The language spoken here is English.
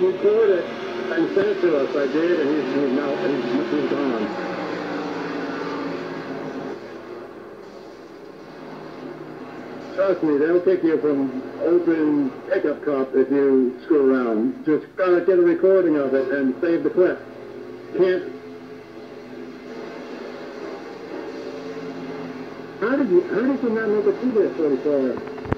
record it and send it to us. I did, and he's, he's now he's, he's gone. Trust me, they'll kick you from open pickup cop if you screw around. Just gotta get a recording of it and save the clip. Can't. How did you? How did you not make it through this 44?